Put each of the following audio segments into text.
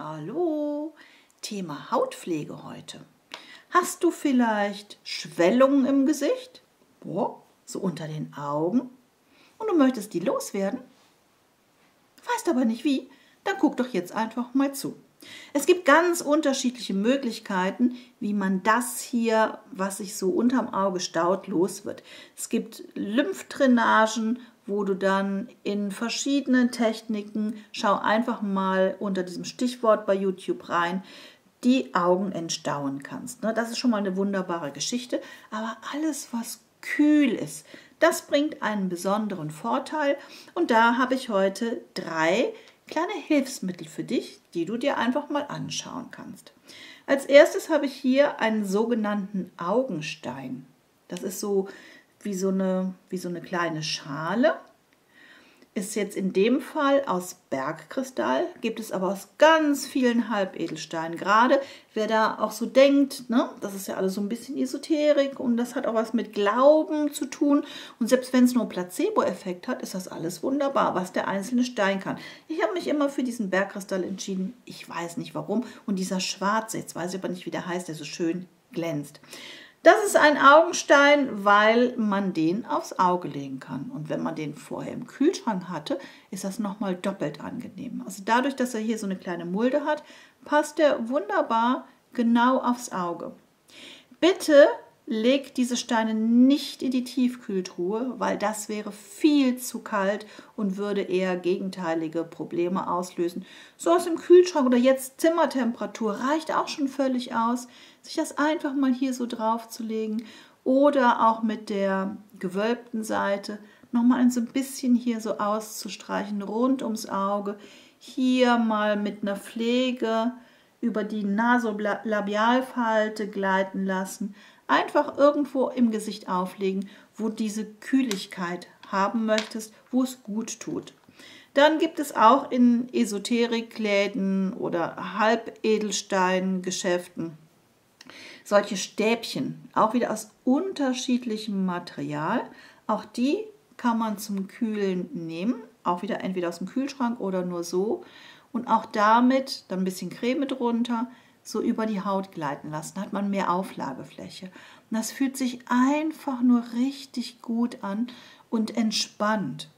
Hallo, Thema Hautpflege heute. Hast du vielleicht Schwellungen im Gesicht? Boah, so unter den Augen? Und du möchtest die loswerden? Weißt aber nicht wie? Dann guck doch jetzt einfach mal zu. Es gibt ganz unterschiedliche Möglichkeiten, wie man das hier, was sich so unterm Auge staut, los wird. Es gibt Lymphdrainagen, wo du dann in verschiedenen Techniken, schau einfach mal unter diesem Stichwort bei YouTube rein, die Augen entstauen kannst. Ne? Das ist schon mal eine wunderbare Geschichte. Aber alles, was kühl ist, das bringt einen besonderen Vorteil. Und da habe ich heute drei kleine Hilfsmittel für dich, die du dir einfach mal anschauen kannst. Als erstes habe ich hier einen sogenannten Augenstein. Das ist so wie so eine, wie so eine kleine Schale ist jetzt in dem Fall aus Bergkristall, gibt es aber aus ganz vielen Halbedelsteinen. Gerade wer da auch so denkt, ne, das ist ja alles so ein bisschen Esoterik und das hat auch was mit Glauben zu tun. Und selbst wenn es nur Placebo-Effekt hat, ist das alles wunderbar, was der einzelne Stein kann. Ich habe mich immer für diesen Bergkristall entschieden. Ich weiß nicht warum. Und dieser schwarze, jetzt weiß ich aber nicht, wie der heißt, der so schön glänzt. Das ist ein Augenstein, weil man den aufs Auge legen kann. Und wenn man den vorher im Kühlschrank hatte, ist das nochmal doppelt angenehm. Also dadurch, dass er hier so eine kleine Mulde hat, passt er wunderbar genau aufs Auge. Bitte legt diese Steine nicht in die Tiefkühltruhe, weil das wäre viel zu kalt und würde eher gegenteilige Probleme auslösen. So aus dem Kühlschrank oder jetzt Zimmertemperatur reicht auch schon völlig aus, sich das einfach mal hier so drauf zu legen oder auch mit der gewölbten Seite nochmal so ein bisschen hier so auszustreichen, rund ums Auge, hier mal mit einer Pflege über die Nasolabialfalte gleiten lassen, einfach irgendwo im Gesicht auflegen, wo diese Kühligkeit haben möchtest, wo es gut tut. Dann gibt es auch in Esoterikläden oder Halbedelsteingeschäften solche Stäbchen, auch wieder aus unterschiedlichem Material. Auch die kann man zum Kühlen nehmen, auch wieder entweder aus dem Kühlschrank oder nur so. Und auch damit dann ein bisschen Creme drunter, so über die Haut gleiten lassen, hat man mehr Auflagefläche. Und das fühlt sich einfach nur richtig gut an und entspannt.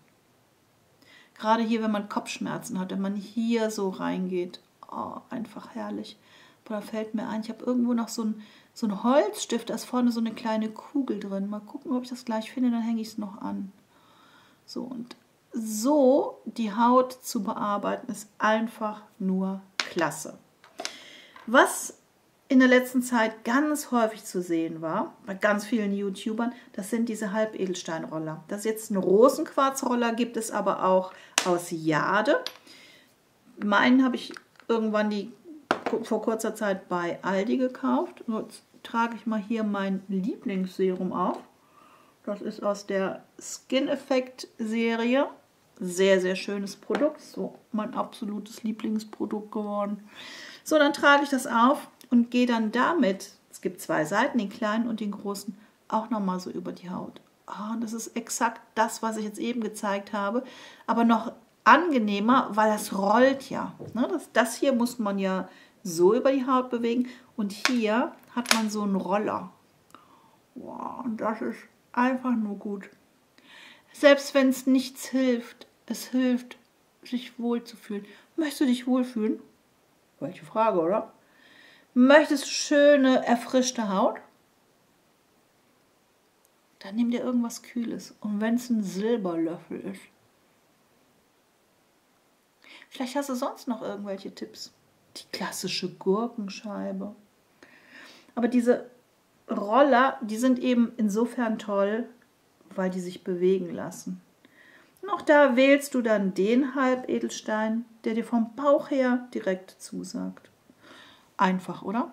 Gerade hier, wenn man Kopfschmerzen hat, wenn man hier so reingeht, oh, einfach herrlich. Da fällt mir ein, ich habe irgendwo noch so ein, so ein Holzstift, da ist vorne so eine kleine Kugel drin. Mal gucken, ob ich das gleich finde, dann hänge ich es noch an. So, und so die Haut zu bearbeiten, ist einfach nur klasse. Was in der letzten Zeit ganz häufig zu sehen war, bei ganz vielen YouTubern, das sind diese Halbedelsteinroller. Das ist jetzt ein Rosenquarzroller, gibt es aber auch aus Jade. Meinen habe ich irgendwann die vor kurzer Zeit bei Aldi gekauft. Jetzt trage ich mal hier mein Lieblingsserum auf. Das ist aus der Skin Effect Serie. Sehr, sehr schönes Produkt. So mein absolutes Lieblingsprodukt geworden. So, dann trage ich das auf und gehe dann damit, es gibt zwei Seiten, den kleinen und den großen, auch nochmal so über die Haut. Oh, das ist exakt das, was ich jetzt eben gezeigt habe, aber noch angenehmer, weil das rollt ja. Ne? Das, das hier muss man ja so über die Haut bewegen und hier hat man so einen Roller. Wow, und das ist einfach nur gut. Selbst wenn es nichts hilft, es hilft, sich wohlzufühlen. Möchtest du dich wohlfühlen? Welche Frage, oder? Möchtest du schöne, erfrischte Haut? Dann nimm dir irgendwas Kühles. Und wenn es ein Silberlöffel ist. Vielleicht hast du sonst noch irgendwelche Tipps. Die klassische Gurkenscheibe. Aber diese Roller, die sind eben insofern toll, weil die sich bewegen lassen. Auch da wählst du dann den Halbedelstein, der dir vom Bauch her direkt zusagt. Einfach, oder?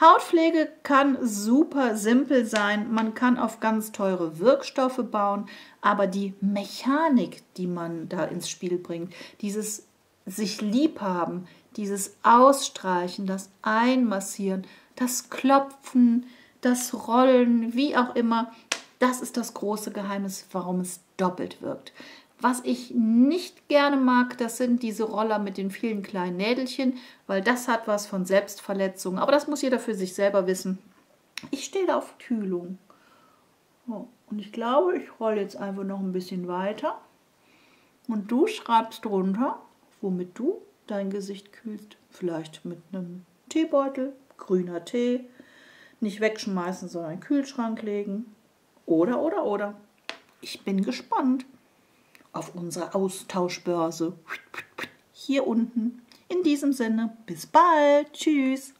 Hautpflege kann super simpel sein. Man kann auf ganz teure Wirkstoffe bauen, aber die Mechanik, die man da ins Spiel bringt, dieses sich lieb haben, dieses Ausstreichen, das Einmassieren, das Klopfen, das Rollen, wie auch immer, das ist das große Geheimnis, warum es doppelt wirkt. Was ich nicht gerne mag, das sind diese Roller mit den vielen kleinen Nädelchen, weil das hat was von Selbstverletzung. Aber das muss jeder für sich selber wissen. Ich stehe da auf Kühlung. und ich glaube, ich rolle jetzt einfach noch ein bisschen weiter. Und du schreibst drunter, womit du dein Gesicht kühlst. Vielleicht mit einem Teebeutel, grüner Tee. Nicht wegschmeißen, sondern in den Kühlschrank legen. Oder, oder, oder. Ich bin gespannt auf unsere Austauschbörse. Hier unten. In diesem Sinne, bis bald. Tschüss.